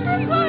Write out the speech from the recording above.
Mama,